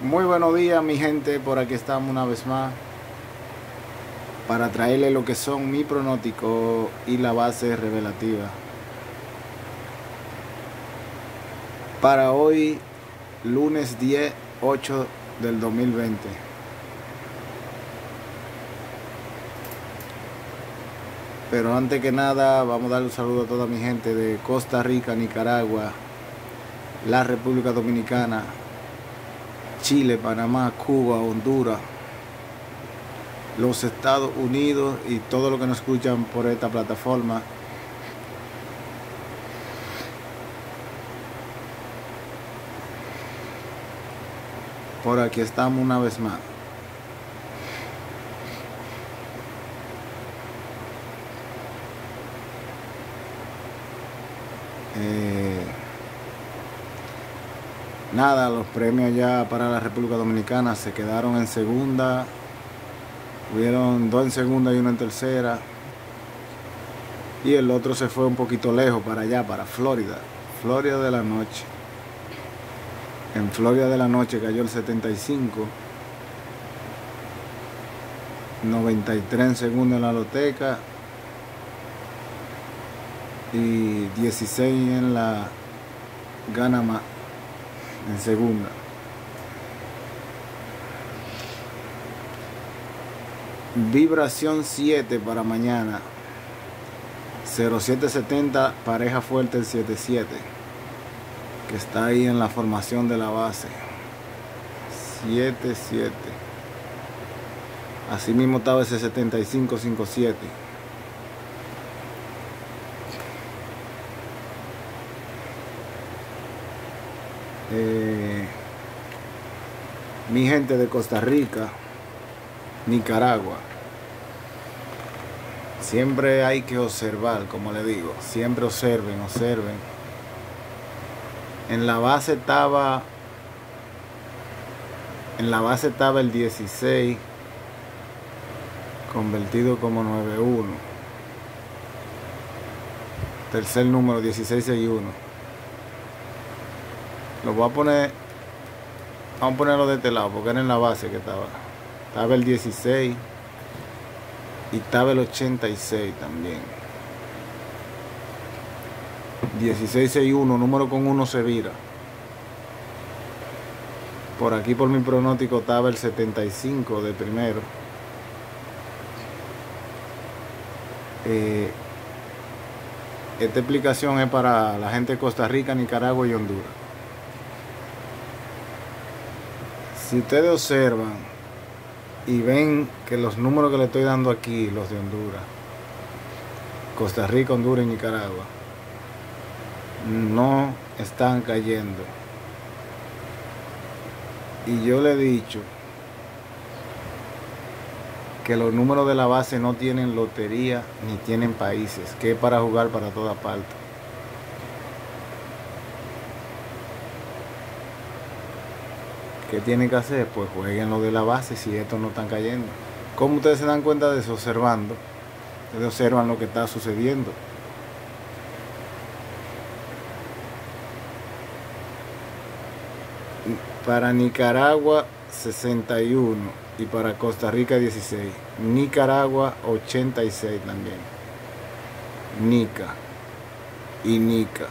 Muy buenos días mi gente, por aquí estamos una vez más para traerle lo que son mi pronóstico y la base revelativa. Para hoy, lunes 10, 8 del 2020. Pero antes que nada, vamos a dar un saludo a toda mi gente de Costa Rica, Nicaragua, la República Dominicana, Chile, Panamá, Cuba, Honduras, los Estados Unidos y todo lo que nos escuchan por esta plataforma. Por aquí estamos una vez más. Eh, nada, los premios ya para la República Dominicana se quedaron en segunda. Hubieron dos en segunda y uno en tercera. Y el otro se fue un poquito lejos para allá, para Florida. Florida de la noche. En Florida de la noche cayó el 75. 93 en segunda en la loteca. Y 16 en la Ganama en segunda. Vibración 7 para mañana. 0770, pareja fuerte el 77. Que está ahí en la formación de la base. 77. Así mismo estaba ese 7557. Eh, mi gente de Costa Rica, Nicaragua. Siempre hay que observar, como le digo, siempre observen, observen. En la base estaba, en la base estaba el 16, convertido como 91. Tercer número 1661. Lo voy a poner, vamos a ponerlo de este lado, porque era en la base que estaba. Estaba el 16 y estaba el 86 también. 1661, número con uno se vira. Por aquí por mi pronóstico estaba el 75 de primero. Eh, esta explicación es para la gente de Costa Rica, Nicaragua y Honduras. Si ustedes observan y ven que los números que le estoy dando aquí, los de Honduras, Costa Rica, Honduras y Nicaragua, no están cayendo. Y yo le he dicho que los números de la base no tienen lotería ni tienen países, que es para jugar para toda parte. ¿Qué tienen que hacer? Pues jueguen lo de la base si estos no están cayendo. ¿Cómo ustedes se dan cuenta de eso? Observando. Ustedes observan lo que está sucediendo. Para Nicaragua 61 y para Costa Rica 16. Nicaragua 86 también. Nica y Nica.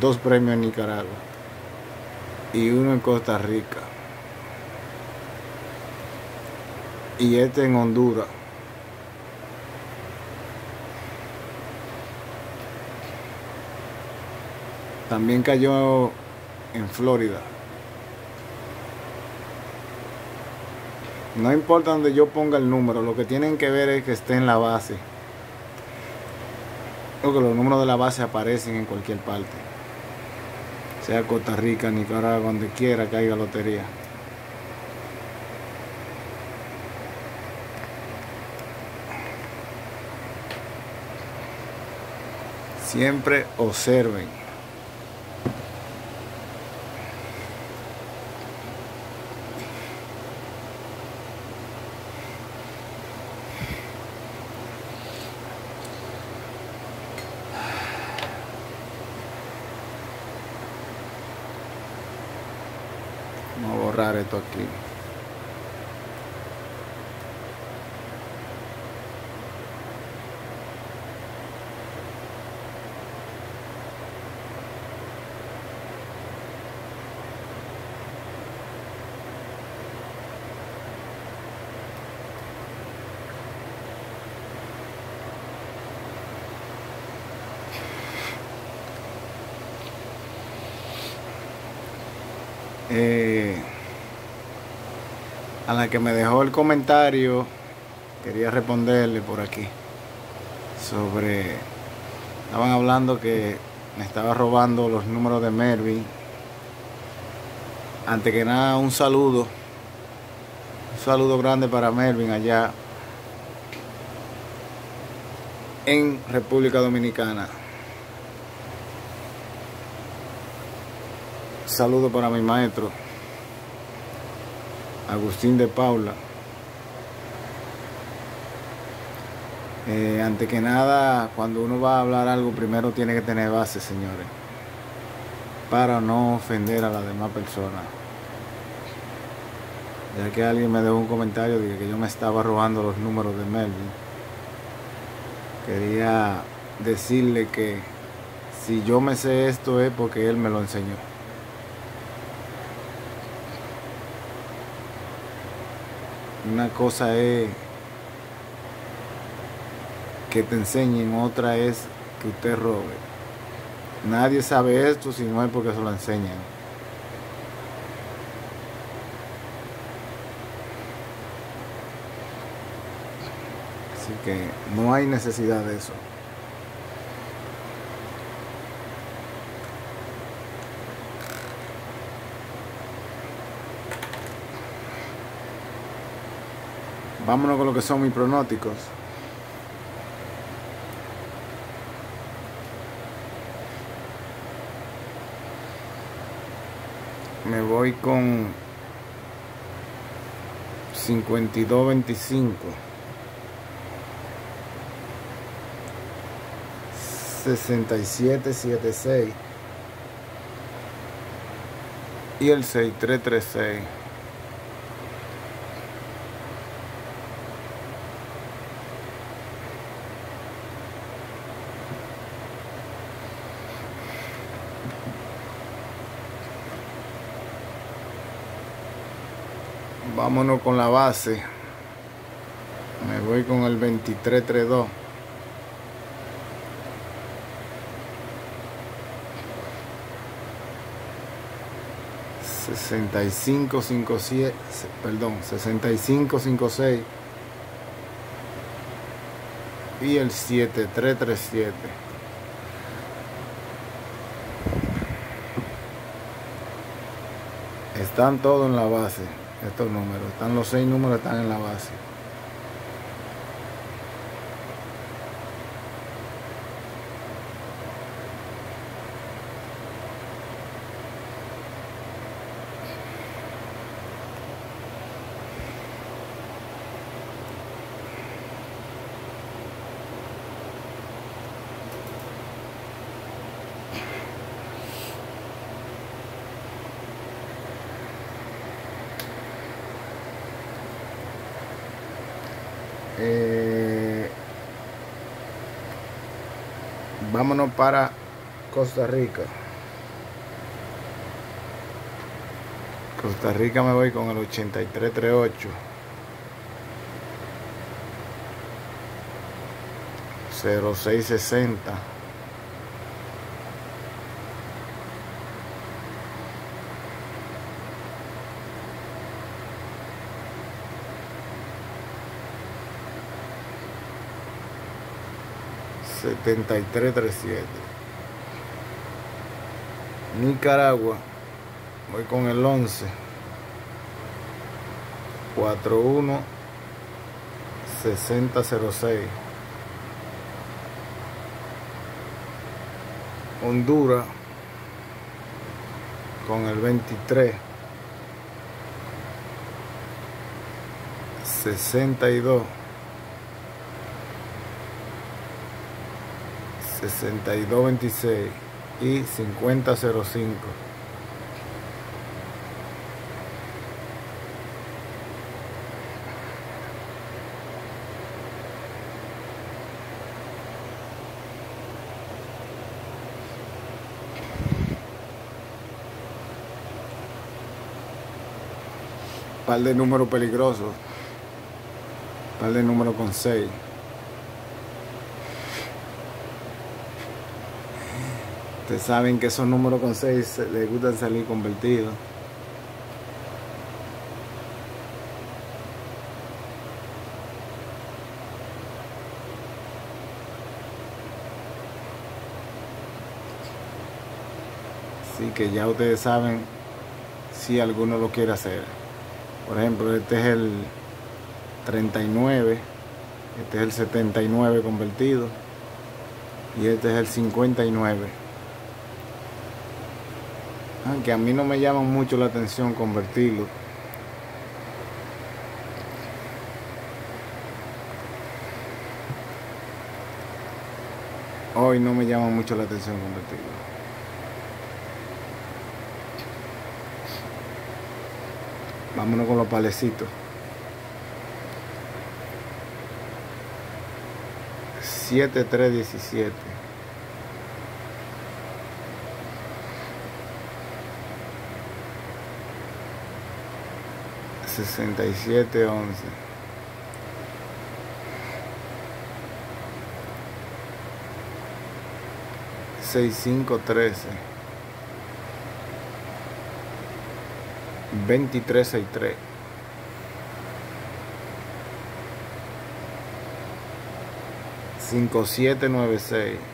Dos premios en Nicaragua y uno en Costa Rica. Y este en Honduras. También cayó en Florida. No importa donde yo ponga el número, lo que tienen que ver es que esté en la base. Porque los números de la base aparecen en cualquier parte sea Costa Rica, Nicaragua, donde quiera que haya lotería. Siempre observen. Vamos a borrar esto aquí. Eh, a la que me dejó el comentario, quería responderle por aquí sobre, estaban hablando que me estaba robando los números de Mervin. Ante que nada, un saludo, un saludo grande para Mervin allá en República Dominicana. Saludo para mi maestro, Agustín de Paula. Eh, ante que nada, cuando uno va a hablar algo, primero tiene que tener base, señores, para no ofender a las demás personas. Ya que alguien me dejó un comentario de que yo me estaba robando los números de Melvin, quería decirle que si yo me sé esto es porque él me lo enseñó. Una cosa es que te enseñen, otra es que usted robe. Nadie sabe esto si no es porque se lo enseñan. Así que no hay necesidad de eso. Vámonos con lo que son mis pronósticos. Me voy con 52-25. 67-76 y el 6336 Vámonos con la base. Me voy con el 2332. Sesenta y cinco cinco siete, perdón, sesenta y cinco cinco seis y el siete tres tres siete. Están todos en la base estos números. Están los seis números, están en la base. Eh, vámonos para Costa Rica. Costa Rica me voy con el 8338. 0660 7337. Nicaragua, voy con el 11. 41 6006. Honduras con el 23 62 6226 y 5005. Par de números peligrosos. Par de números con 6. Ustedes saben que esos números con 6 les gustan salir convertidos. Así que ya ustedes saben si alguno lo quiere hacer. Por ejemplo, este es el 39, este es el 79 convertido y este es el 59. Aunque a mí no me llama mucho la atención convertirlo. Hoy no me llama mucho la atención convertirlo. Vámonos con los palecitos. 7317 67 11 65 13 2363 5796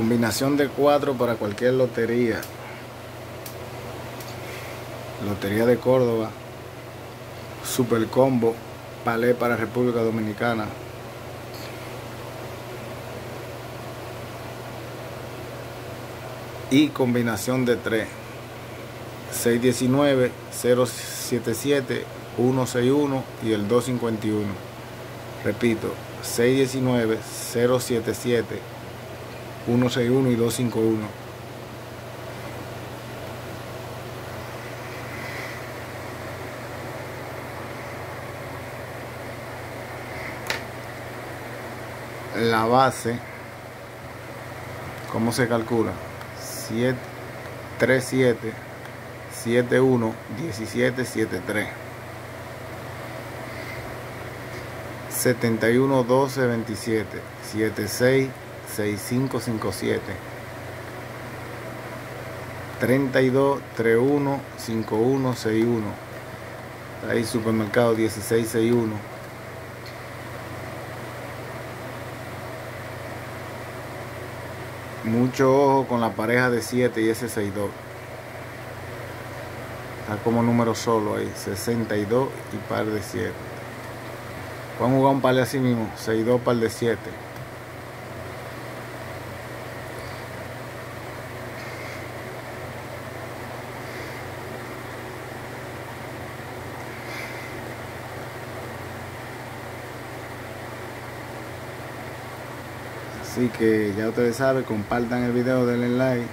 Combinación de cuatro para cualquier lotería. Lotería de Córdoba. Super Combo. Palé para República Dominicana. Y combinación de 3. 619, 077, 161 y el 251. Repito, 619, 077, 161 y 251. La base, ¿cómo se calcula? 7, 37, 71, 17, 73. 71, 12, 27, 76, 6557 32 31 51 61 ahí supermercado 1661 mucho ojo con la pareja de 7 y ese 62 está como número solo ahí 62 y par de 7 pueden jugar un par de así mismo 62 par de 7 Así que ya ustedes saben, compartan el video, denle like.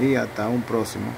Y hasta un próximo.